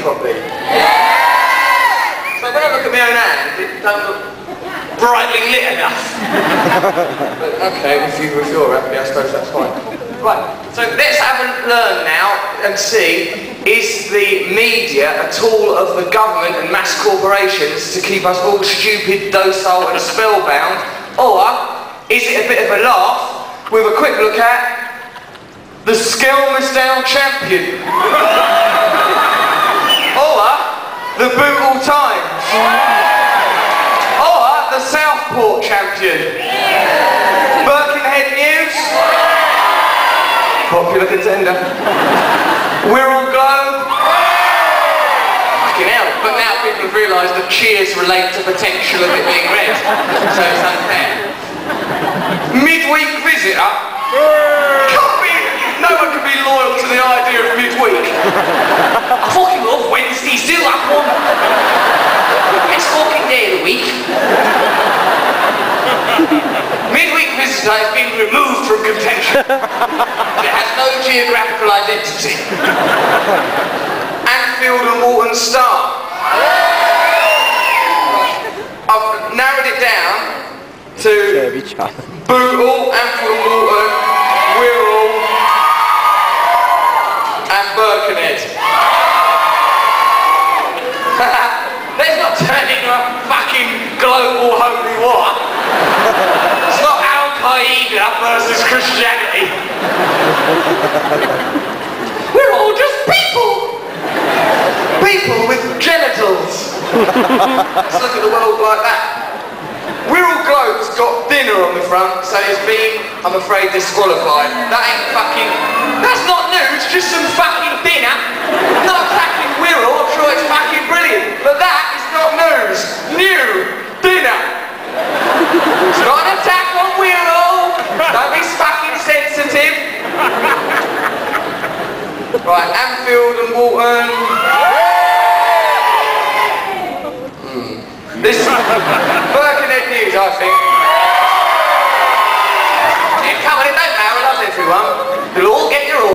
properly? Yeah! So when I look at my own hand, it don't look brightly lit enough. but okay, if, you, if you're happy, I suppose that's fine. Right, so let's have a learn now and see, is the media a tool of the government and mass corporations to keep us all stupid, docile and spellbound, or is it a bit of a laugh with a quick look at the Skelmersdale champion? or the Bootle Times? Or the Southport champion? Birkenhead News? Popular contender. Wirral Globe? Fucking hell. But now people have realised that cheers relate to potential of it being read. So it's unfair. Midweek visitor? Can't be, no one can be loyal to the idea of midweek. I fucking love Wednesdays, do that one. Best fucking day of the week. Visitor has been removed from contention. it has no geographical identity. Anfield and Walton Star. I've narrowed it down to Bootle, Anfield and Walton, Wirral, and Birkenhead. Let's not turn it into a fucking global holy war. It's not Al Qaeda versus Christianity. We're all just people. People with genitals. Let's look at the world like that. Wirral Globe's got dinner on the front, so it's been, I'm afraid, disqualified. That ain't fucking... That's not Right, Anfield and Walton. Mm. This Birkenhead News, I think.